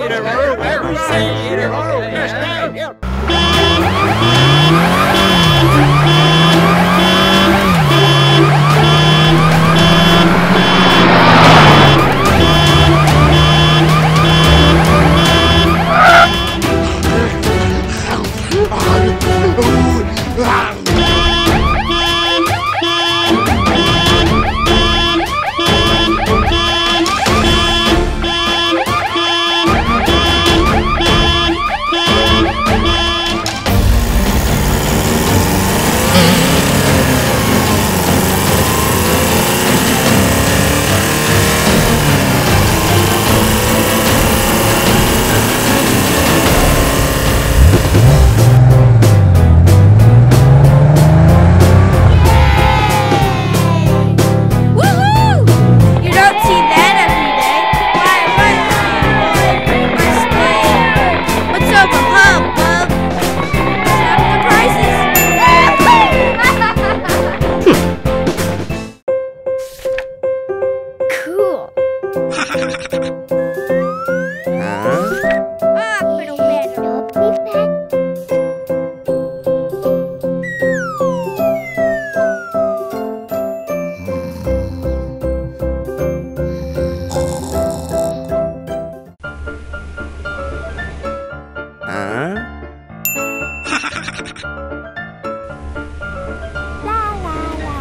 Peter Root, every Peter Root,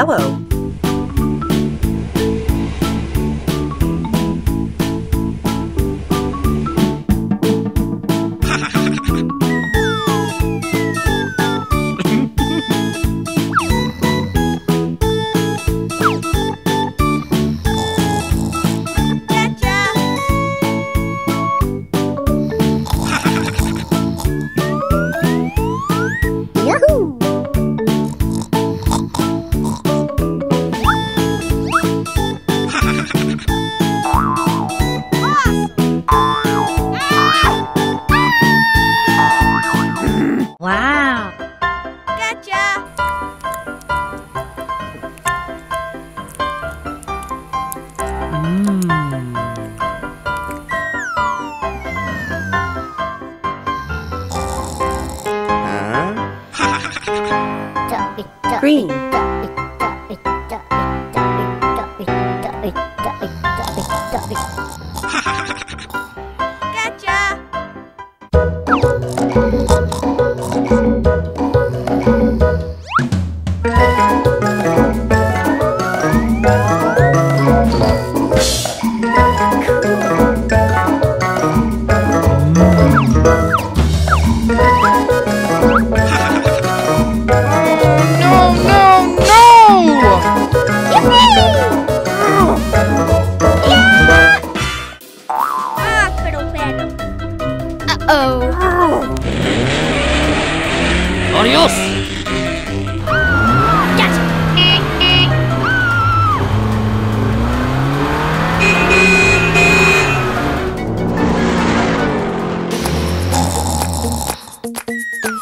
yellow. green. Adios! Boo!